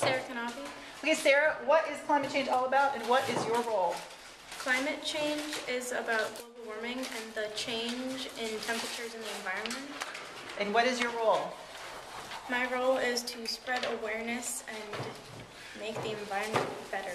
Sarah Knabe. Okay, Sarah, what is climate change all about and what is your role? Climate change is about global warming and the change in temperatures in the environment. And what is your role? My role is to spread awareness and make the environment better.